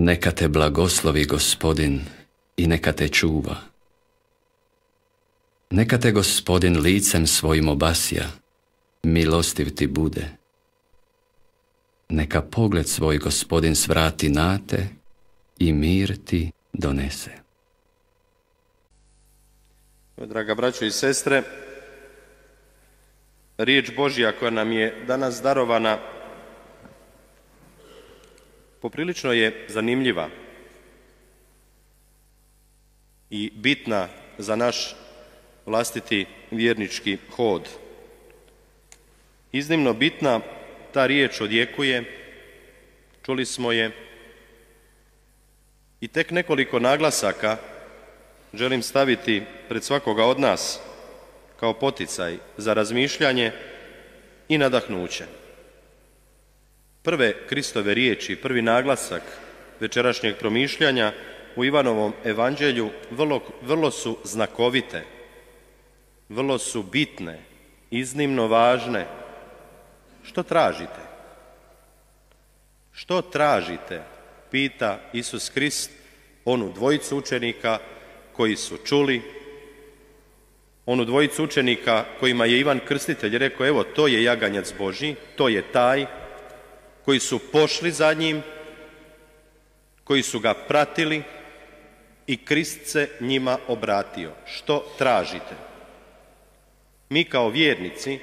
Neka te blagoslovi gospodin i neka te čuva. Neka te gospodin licem svojim obasja, milostiv ti bude. Neka pogled svoj gospodin svrati na te i mir ti donese. Draga braćo i sestre, riječ Božja koja nam je danas darovana poprilično je zanimljiva i bitna za naš vlastiti vjernički hod. Iznimno bitna ta riječ odjekuje, čuli smo je i tek nekoliko naglasaka želim staviti pred svakoga od nas kao poticaj za razmišljanje i nadahnuće. Prve Kristove riječi, prvi naglasak večerašnjeg promišljanja u Ivanovom evanđelju vrlo, vrlo su znakovite, vrlo su bitne, iznimno važne. Što tražite? Što tražite? Pita Isus Krist onu dvojicu učenika koji su čuli, onu dvojicu učenika kojima je Ivan Krstitelj rekao, evo, to je jaganjac Boži, to je taj, koji su pošli za njim, koji su ga pratili i Krist se njima obratio. Što tražite? Mi kao vjernici,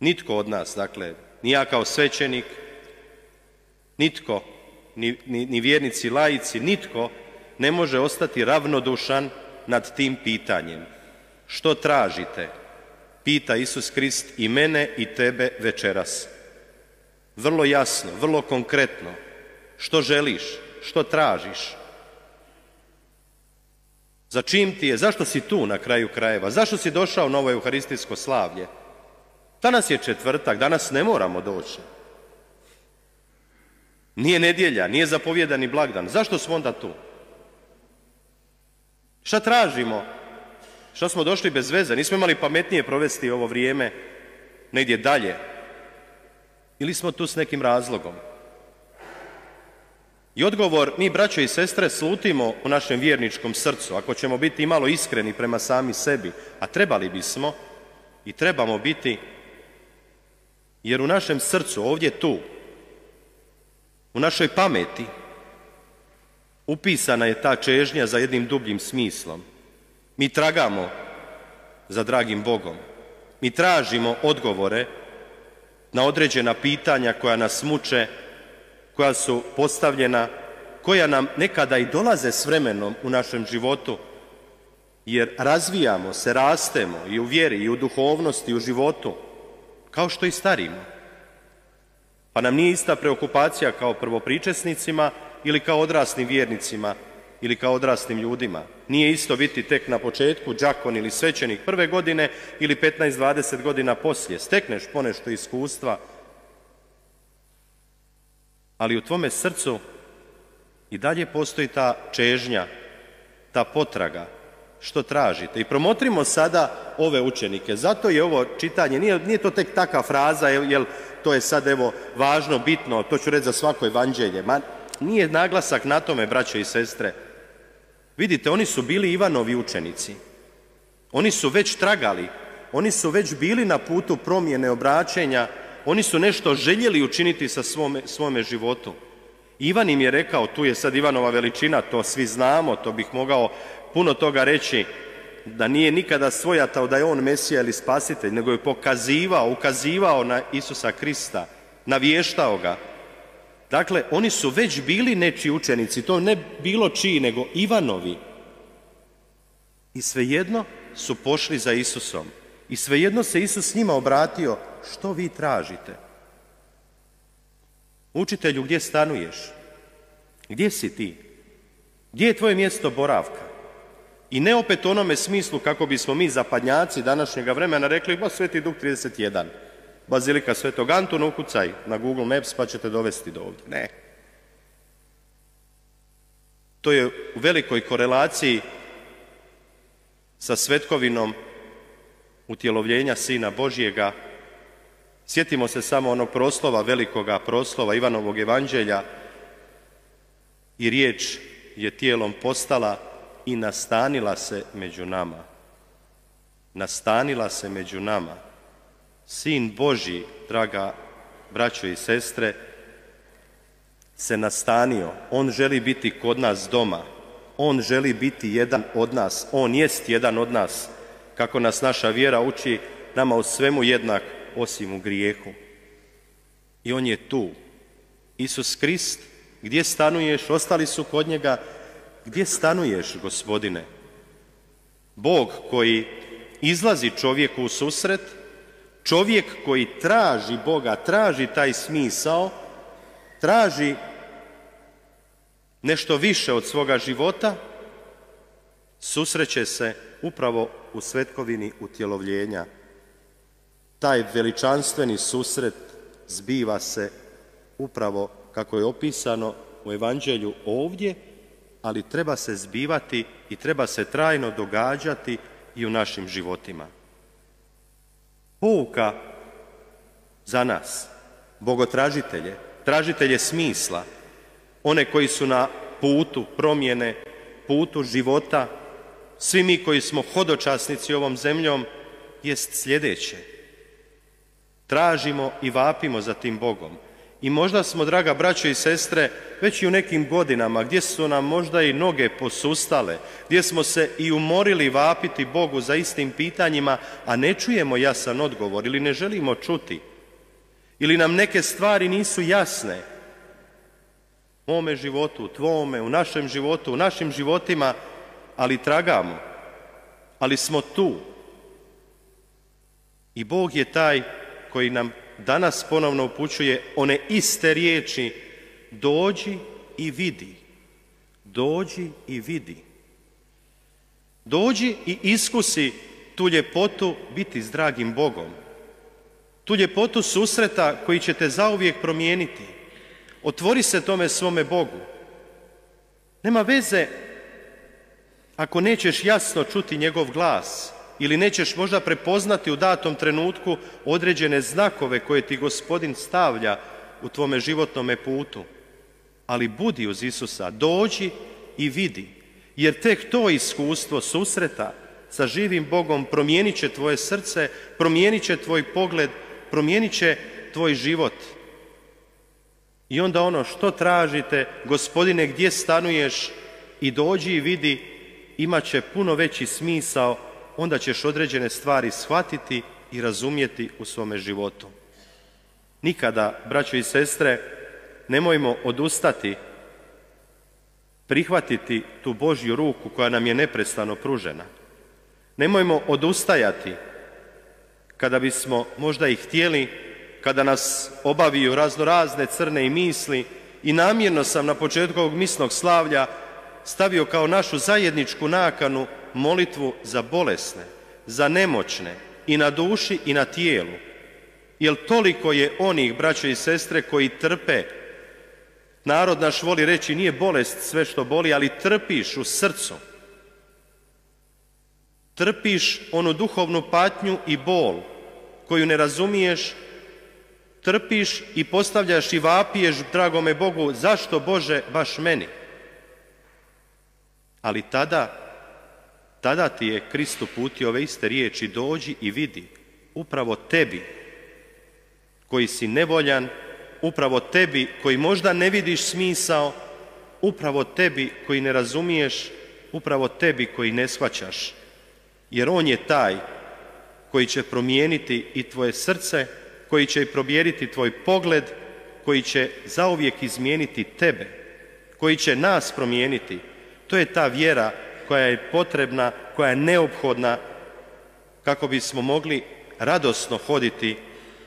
nitko od nas, dakle, ni ja kao svećenik, nitko, ni, ni, ni vjernici laici, nitko ne može ostati ravnodušan nad tim pitanjem. Što tražite? Pita Isus Krist i mene i tebe večeras. Vrlo jasno, vrlo konkretno. Što želiš? Što tražiš? Za čim ti je? Zašto si tu na kraju krajeva? Zašto si došao na ovo euharistijsko slavlje? Danas je četvrtak, danas ne moramo doći. Nije nedjelja, nije zapovjedani blagdan. Zašto smo onda tu? Šta tražimo? Šta smo došli bez veze? Nismo imali pametnije provesti ovo vrijeme negdje dalje? Ili smo tu s nekim razlogom? I odgovor, mi braćo i sestre slutimo u našem vjerničkom srcu, ako ćemo biti malo iskreni prema sami sebi, a trebali bismo i trebamo biti, jer u našem srcu, ovdje tu, u našoj pameti, upisana je ta čežnja za jednim dubljim smislom. Mi tragamo za dragim Bogom. Mi tražimo odgovore na određena pitanja koja nas muče, koja su postavljena, koja nam nekada i dolaze s vremenom u našem životu, jer razvijamo se, rastemo i u vjeri, i u duhovnosti, i u životu, kao što i starimo. Pa nam nije ista preokupacija kao prvopričesnicima ili kao odraslim vjernicima ili kao odraslim ljudima. Nije isto biti tek na početku đakon ili svećenik prve godine ili 15-20 godina poslije. Stekneš ponešto iskustva, ali u tvome srcu i dalje postoji ta čežnja, ta potraga, što tražite. I promotrimo sada ove učenike. Zato je ovo čitanje, nije, nije to tek taka fraza, jel to je sad evo važno, bitno, to ću reći za svako evanđelje. Ma, nije naglasak na tome, braćo i sestre. Vidite, oni su bili Ivanovi učenici. Oni su već tragali, oni su već bili na putu promjene obraćenja, oni su nešto željeli učiniti sa svome, svome životu. Ivan im je rekao, tu je sad Ivanova veličina, to svi znamo, to bih mogao puno toga reći, da nije nikada svojatao da je on Mesija ili spasitelj, nego je pokazivao, ukazivao na Isusa Krista, navještao ga. Dakle, oni su već bili nečiji učenici, to ne bilo čiji, nego Ivanovi. I svejedno su pošli za Isusom. I svejedno se Isus njima obratio, što vi tražite? Učitelju, gdje stanuješ? Gdje si ti? Gdje je tvoje mjesto boravka? I ne opet onome smislu kako bismo mi zapadnjaci današnjega vremena rekli, ba Sveti Duh 31, Bazilika Svetog Antuna, ukucaj na Google Maps pa ćete dovesti do ovdje. Ne. To je u velikoj korelaciji sa svetkovinom utjelovljenja Sina Božjega Sjetimo se samo onog proslova, velikoga proslova Ivanovog evanđelja i riječ je tijelom postala i nastanila se među nama. Nastanila se među nama. Sin Boži, draga braćo i sestre, se nastanio. On želi biti kod nas doma. On želi biti jedan od nas. On jest jedan od nas. Kako nas naša vjera uči, nama u svemu jednak, osim u grijehu. I on je tu. Isus Krist, gdje stanuješ? Ostali su kod njega. Gdje stanuješ, gospodine? Bog koji izlazi čovjeku u susret, čovjek koji traži Boga, traži taj smisao, traži nešto više od svoga života, susreće se upravo u svetkovini utjelovljenja. Taj veličanstveni susret zbiva se upravo kako je opisano u evanđelju ovdje, ali treba se zbivati i treba se trajno događati i u našim životima. Pouka za nas, bogotražitelje, tražitelje smisla, one koji su na putu promjene, putu života, svi mi koji smo hodočasnici ovom zemljom, jest sljedeće. Tražimo i vapimo za tim Bogom. I možda smo, draga braćo i sestre, već i u nekim godinama gdje su nam možda i noge posustale, gdje smo se i umorili vapiti Bogu za istim pitanjima, a ne čujemo jasan odgovor ili ne želimo čuti. Ili nam neke stvari nisu jasne. U mome životu, u tvome, u našem životu, u našim životima, ali tragamo. Ali smo tu. I Bog je taj koji nam danas ponovno upućuje one iste riječi dođi i vidi. Dođi i vidi. Dođi i iskusi tu ljepotu biti s dragim Bogom. Tu ljepotu susreta koji će te zauvijek promijeniti. Otvori se tome svome Bogu. Nema veze ako nećeš jasno čuti njegov glas, ili nećeš možda prepoznati u datom trenutku određene znakove koje ti gospodin stavlja u tvome životnome putu. Ali budi uz Isusa, dođi i vidi, jer tek to iskustvo susreta sa živim Bogom promijenit će tvoje srce, promijenit će tvoj pogled, promijenit će tvoj život. I onda ono što tražite, gospodine gdje stanuješ i dođi i vidi, imat će puno veći smisao onda ćeš određene stvari shvatiti i razumjeti u svome životu. Nikada, braćo i sestre, nemojmo odustati, prihvatiti tu Božju ruku koja nam je neprestano pružena. Nemojmo odustajati kada bismo možda i htjeli, kada nas obaviju razno razne crne i misli i namjerno sam na početku ovog misnog slavlja stavio kao našu zajedničku nakanu molitvu za bolesne, za nemoćne i na duši i na tijelu. Jer toliko je onih, braće i sestre, koji trpe. Narod naš voli reći nije bolest sve što boli, ali trpiš u srcu. Trpiš onu duhovnu patnju i bol koju ne razumiješ, trpiš i postavljaš i vapiješ dragome Bogu, zašto Bože baš meni? Ali tada tada ti je Krist uputio ove iste riječi, dođi i vidi, upravo tebi koji si nevoljan, upravo tebi koji možda ne vidiš smisao, upravo tebi koji ne razumiješ, upravo tebi koji ne shvaćaš. Jer On je taj koji će promijeniti i tvoje srce, koji će promijeniti tvoj pogled, koji će zauvijek izmijeniti tebe, koji će nas promijeniti. To je ta vjera koja je potrebna, koja je neophodna kako bismo mogli radosno hoditi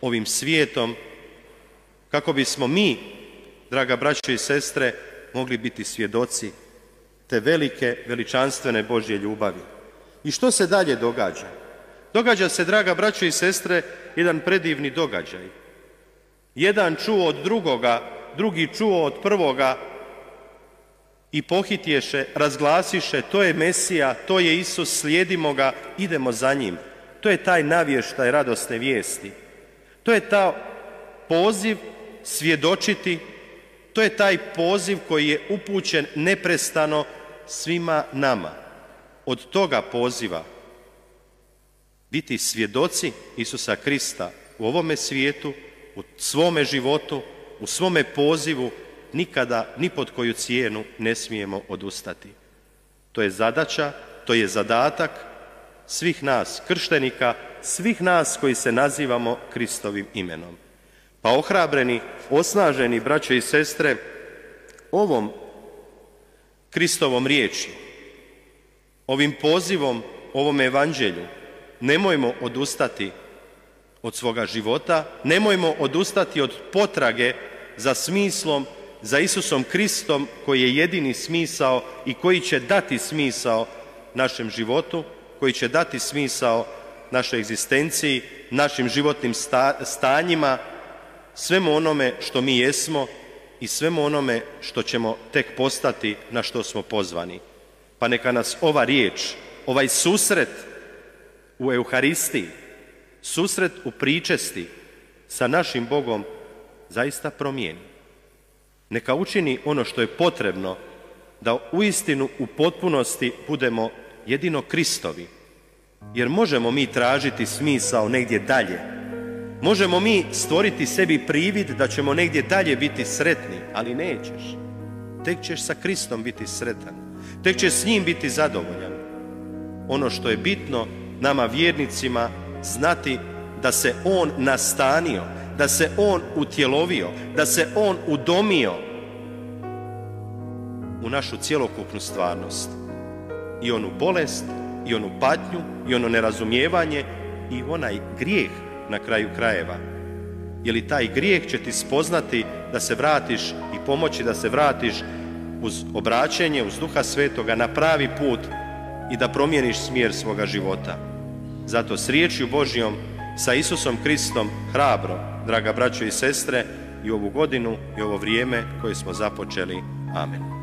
ovim svijetom, kako bismo mi, draga braćo i sestre, mogli biti svjedoci te velike, veličanstvene Božje ljubavi. I što se dalje događa? Događa se, draga braćo i sestre, jedan predivni događaj. Jedan čuo od drugoga, drugi čuo od prvoga, i pohitješe, razglasiše, to je Mesija, to je Isus, slijedimo ga, idemo za njim. To je taj navještaj radosne vijesti. To je ta poziv svjedočiti, to je taj poziv koji je upućen neprestano svima nama. Od toga poziva biti svjedoci Isusa Krista u ovome svijetu, u svome životu, u svome pozivu, nikada ni pod koju cijenu ne smijemo odustati. To je zadaća, to je zadatak svih nas krštenika, svih nas koji se nazivamo Kristovim imenom. Pa ohrabreni, osnaženi, braće i sestre, ovom Kristovom riječi, ovim pozivom, ovom evanđelju, nemojmo odustati od svoga života, nemojmo odustati od potrage za smislom, za Isusom Kristom koji je jedini smisao i koji će dati smisao našem životu, koji će dati smisao našoj egzistenciji, našim životnim stanjima, svemu onome što mi jesmo i svemu onome što ćemo tek postati na što smo pozvani. Pa neka nas ova riječ, ovaj susret u Euharistiji, susret u pričesti sa našim Bogom zaista promijeni. Neka učini ono što je potrebno da uistinu u potpunosti budemo jedino Kristovi. Jer možemo mi tražiti smisao negdje dalje. Možemo mi stvoriti sebi privid da ćemo negdje dalje biti sretni, ali nećeš. Tek ćeš sa Kristom biti sretan. Tek ćeš s njim biti zadovoljan. Ono što je bitno nama vjernicima znati da se On nastanio, da se On utjelovio, da se On udomio u našu cjelokupnu stvarnost. I onu bolest, i onu patnju, i ono nerazumijevanje, i onaj grijeh na kraju krajeva. Je li taj grijeh će ti spoznati da se vratiš i pomoći da se vratiš uz obraćenje, uz Duha Svetoga na pravi put i da promijeniš smjer svoga života. Zato s riječju Božjom, sa Isusom Kristom hrabro, draga braćo i sestre, i ovu godinu i ovo vrijeme koje smo započeli. Amen.